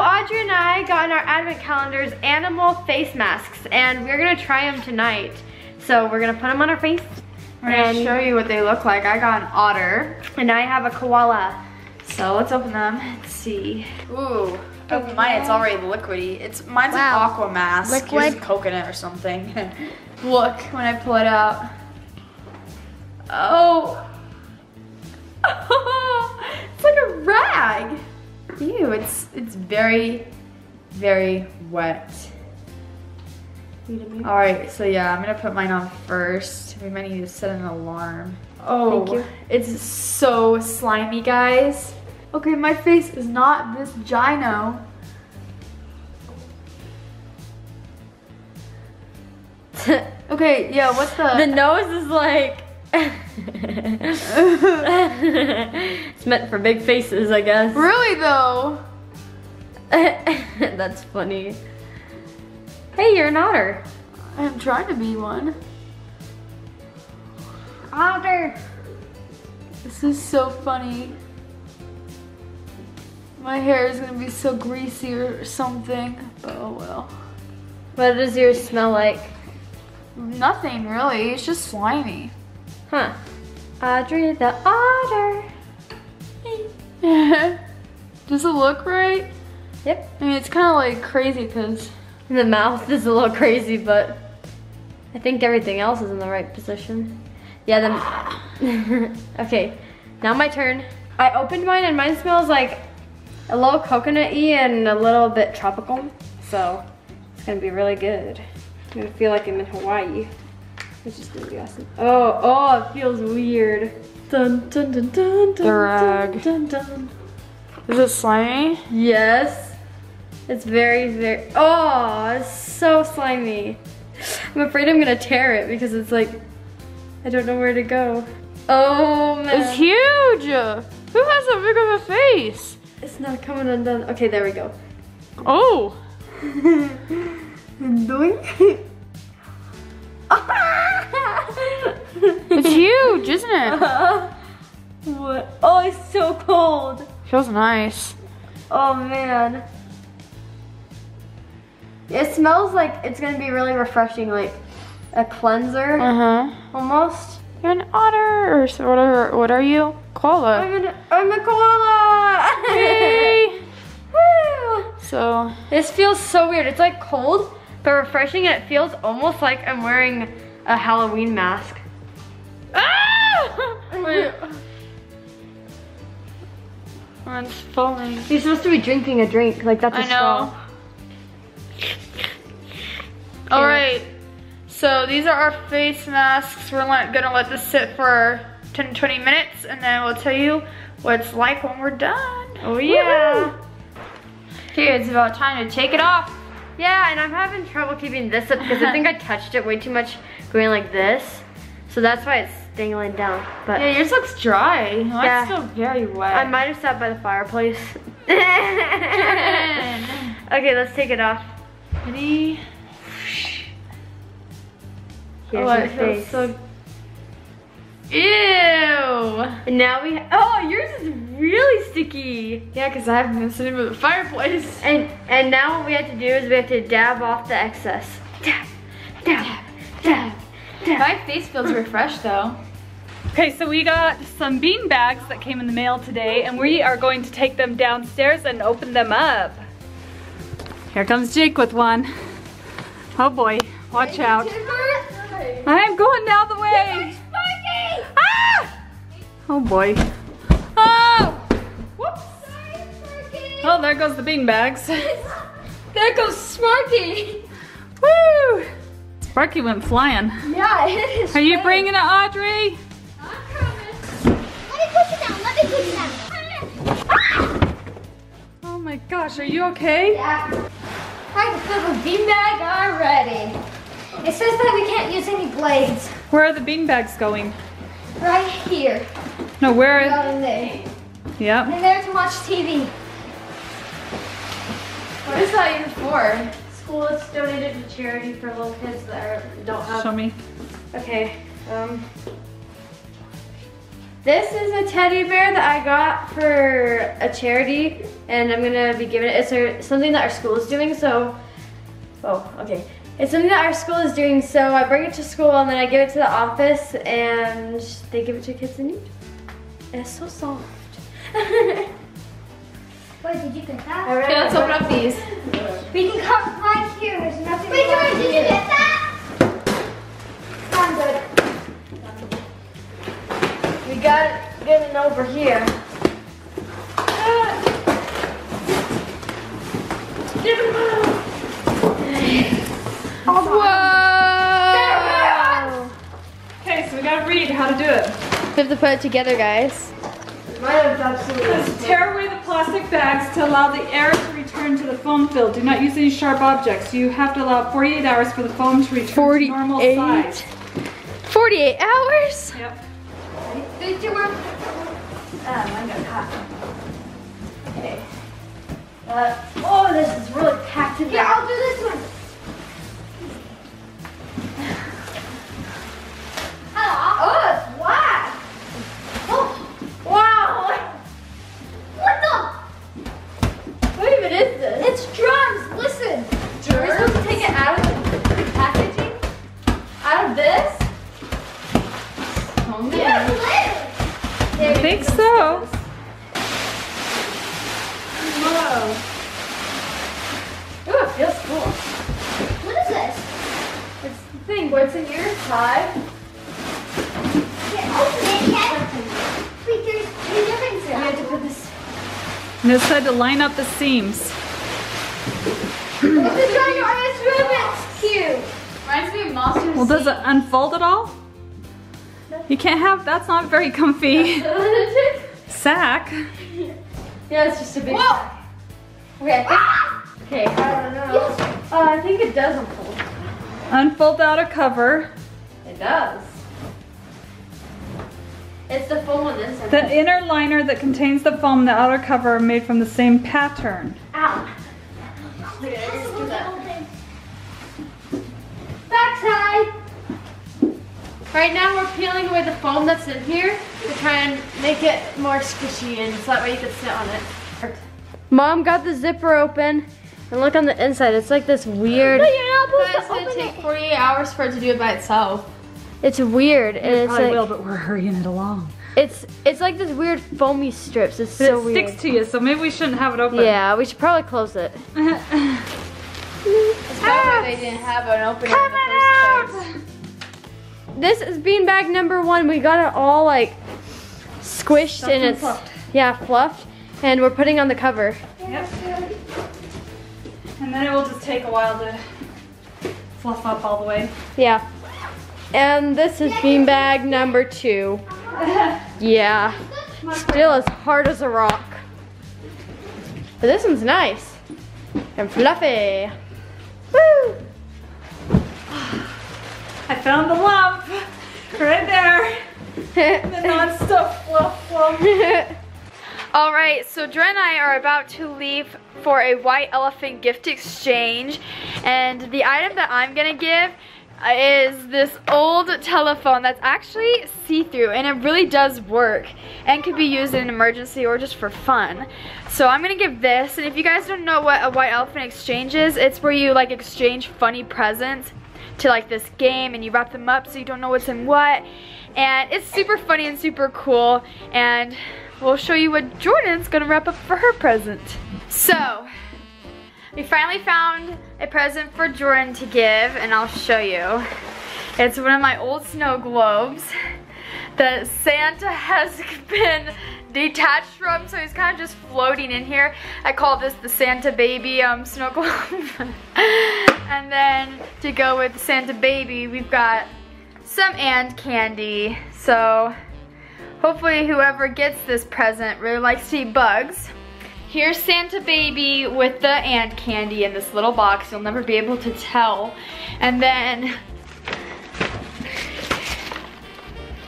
Audrey and I got in our advent calendars animal face masks and we're gonna try them tonight. So we're gonna put them on our face. I'm gonna show you what they look like. I got an otter. And I have a koala. So let's open them and see. Ooh. Oh, mine, it's already liquidy. It's mine's Wow. an aqua mask. Yours is Liquid. coconut or something. Look when I pull it out. Oh. It's very, very wet. All right, so yeah, I'm gonna put mine on first. We might need to set an alarm. Oh, Thank you. it's so slimy, guys. Okay, my face is not this gino. Okay, yeah, what's the the? nose is like. it's meant for big faces, I guess. really though? That's funny. Hey, you're an otter. I'm trying to be one. Otter. This is so funny. My hair is gonna be so greasy or something, but oh well. What does yours smell like? Nothing really, it's just slimy. Huh. Audrey the otter. Does it look right? Yep. I mean, it's kind of like crazy because The mouth is a little crazy, but I think everything else is in the right position. Yeah, then. okay, now my turn. I opened mine and mine smells like a little coconut-y and a little bit tropical. So it's gonna be really good. I'm gonna feel like I'm in Hawaii. Which is gonna be awesome. Oh, oh, it feels weird. Dun dun dun dun dun dun dun dun. is it slimy? Yes. It's very, very, oh, it's so slimy. I'm afraid I'm gonna tear it because it's like, I don't know where to go. Oh man. It's huge. Who has that big of a face? It's not coming undone. Okay, there we go. Oh, Doink. it's huge, isn't it? what? Oh, it's so cold. Feels nice. Oh man. It smells like it's gonna be really refreshing, like a cleanser Uh huh. almost. You're an otter or whatever. What are you? Koala. I'm an, I'm a koala. Yay. Woo! So This feels so weird. It's like cold, but refreshing, and it feels almost like I'm wearing a Halloween mask. Ah! Wait. Mine's falling. You're supposed to be drinking a drink, like that's a I know. All right. So these are our face masks. We're gonna let this sit for 10 20 minutes and then we'll tell you what it's like when we're done. Oh yeah. Okay, it's about time to take it off. Yeah, and I'm having trouble keeping this up because I think I touched it way too much going like this. So that's why it's dangling down. But Yeah, yours looks dry. Mine's Yeah. still very wet. I might have sat by the fireplace. okay, let's take it off. Ready? Here's oh, my it feels face. so. Ew. And now we, oh, yours is really sticky. Yeah, because I haven't been sitting by the fireplace. And and now what we have to do is we have to dab off the excess. Dab, dab, dab, dab. My face feels refreshed though. Okay, so we got some bean bags that came in the mail today and we are going to take them downstairs and open them up. Here comes Jake with one. Oh boy, watch out. I'm going down the way. Ah! Oh boy. Oh! Whoops. Oh, there goes the bean bags. There goes Sparky. Woo! Sparky went flying. Yeah, it is. Are you bringing it, Audrey? I promise. Let me push it down. Let me push it down. Oh my gosh, are you okay? Yeah. I can fill the beanbag already. It says that we can't use any blades. Where are the bean bags going? Right here. No, where? Go in there. Yep. In there to watch TV. What is that even for? School is donated to charity for little kids that are, don't have. Show me. Okay. Um. This is a teddy bear that I got for a charity, and I'm gonna be giving it. It's a, something that our school is doing. So, oh, okay. It's something that our school is doing. So I bring it to school, and then I give it to the office, and they give it to kids in need. And it's so soft. Wait, did you get that? All right. Okay, let's open up these. We can come right here. There's nothing. Wait, Joey, did you get that? I'm good. We got it getting over here. Whoa! Okay, so we gotta read how to do it. We have to put it together, guys. Says, tear away the plastic bags to allow the air to return to the foam fill. Do not use any sharp objects. You have to allow 48 hours for the foam to return to normal 48. size. 48 hours? Yep. Did you work? Okay. Uh, oh, this is really packed in Here, there. I'll do this one. It's the thing, what's in yours, side? Can't open it yet. Wait, there's two different We have to put this. And it said to line up the seams. It's a giant Rubik's cube. Reminds me of Monsters. Well, does it unfold at all? You can't have, that's not very comfy. Sack. yeah, it's just a big. Whoa. Okay, I think, okay, I don't know. Uh, I think it does unfold. Unfold the outer cover. It does. It's the foam on this side. The inner liner that contains the foam the outer cover are made from the same pattern. Ow. Okay, I just do that. Backside. Right now we're peeling away the foam that's in here to try and make it more squishy and so that way you can sit on it. Mom got the zipper open and look on the inside. It's like this weird. But you're not But supposed it's to gonna take 48 hours for it to do it by itself. It's weird and it's Probably like will, but we're hurrying it along. it's it's like this weird foamy strips. It's But so it weird. sticks to you, so maybe we shouldn't have it open. Yeah, we should probably close it. It's probably they didn't have an opening in the first place. This is beanbag number one. We got it all like squished Stuffed and and it's fluffed. yeah fluffed, and we're putting on the cover. And then it will just take a while to fluff up all the way. Yeah. And this is beanbag number two. Yeah. Still as hard as a rock. But this one's nice. And fluffy. Woo! I found the lump right there. The non-stop fluff fluff. All right, so Dre and I are about to leave for a white elephant gift exchange, and the item that I'm gonna give uh, is this old telephone that's actually see-through, and it really does work, and could be used in an emergency or just for fun. So I'm gonna give this, and if you guys don't know what a white elephant exchange is, it's where you like exchange funny presents to like this game, and you wrap them up so you don't know what's in what, and it's super funny and super cool, and we'll show you what Jordan's gonna wrap up for her present. So, we finally found a present for Jordan to give, and I'll show you. It's one of my old snow globes that Santa has been detached from, so he's kind of just floating in here. I call this the Santa baby um, snow globe. and then to go with Santa baby, we've got some and candy. So hopefully whoever gets this present really likes to eat bugs. Here's Santa Baby with the ant candy in this little box. You'll never be able to tell. And then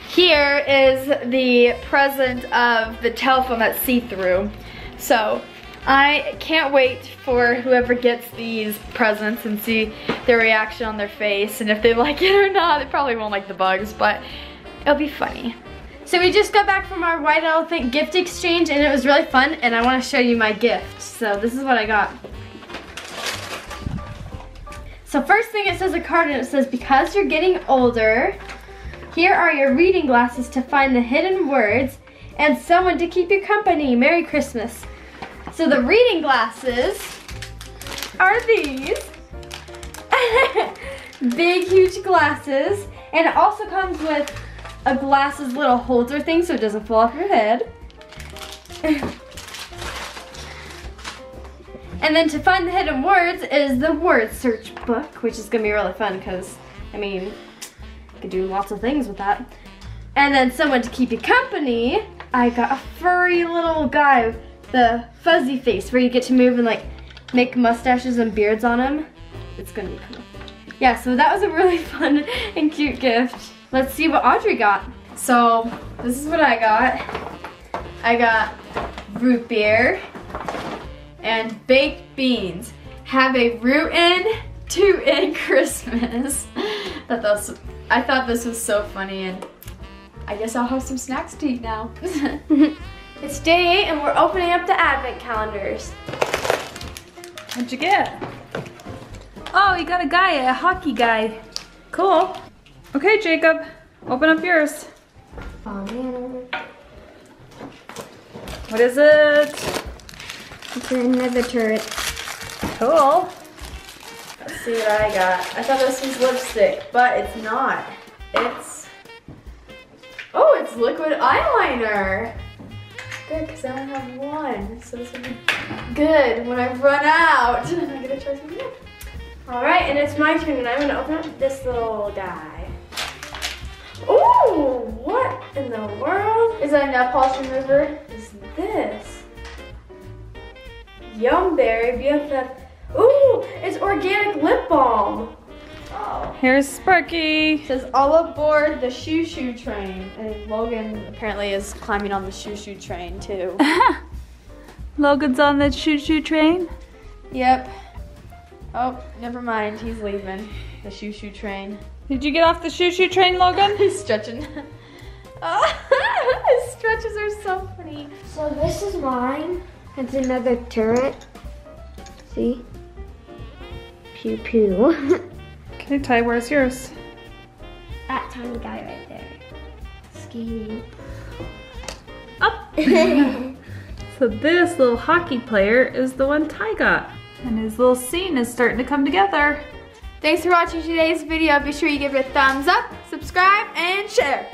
here is the present of the telephone that's see-through. So I can't wait for whoever gets these presents and see their reaction on their face and if they like it or not. They probably won't like the bugs, but it'll be funny. So we just got back from our white elephant gift exchange and it was really fun and I want to show you my gift. So this is what I got. So first thing it says a card and it says because you're getting older, here are your reading glasses to find the hidden words and someone to keep you company. Merry Christmas. So the reading glasses are these. Big, huge glasses. And it also comes with a glasses little holder thing so it doesn't fall off your head. and then to find the hidden words is the word search book, which is gonna be really fun because, I mean, you can do lots of things with that. And then someone to keep you company. I got a furry little guy with the fuzzy face where you get to move and like make mustaches and beards on him. It's gonna be cool. Yeah, so that was a really fun and cute gift. Let's see what Audrey got. So this is what I got. I got root beer and baked beans. Have a rootin' tootin' Christmas. that was, I thought this was so funny and I guess I'll have some snacks to eat now. it's day eight and we're opening up the advent calendars. What'd you get? Oh, you got a guy, a hockey guy. Cool. Okay, Jacob, open up yours. What is it? It's another turret. Cool. Let's see what I got. I thought this was lipstick, but it's not. It's, oh, it's liquid eyeliner. Good, because I only have one, so this will be good when I run out. I'm gonna try some more. All right, and it's my turn and I'm gonna open up this little guy. Ooh, what in the world Is that a nail polish remover? is this? Yum Berry BFF. Ooh, it's organic lip balm. Oh. Here's Sparky. It says all aboard the shoo shoo train. And Logan apparently is climbing on the shoo shoo train too. Logan's on the shoo shoo train. yep. Oh, never mind. He's leaving the shoo shoo train. Did you get off the choo-choo train, Logan? He's stretching. oh, his stretches are so funny. So this is mine. It's another turret. See? Pew pew. Okay, Ty, where's yours? that tiny guy right there. Skating. Up. so this little hockey player is the one Ty got. And his little scene is starting to come together. Thanks for watching today's video. Be sure you give it a thumbs up, subscribe, and share.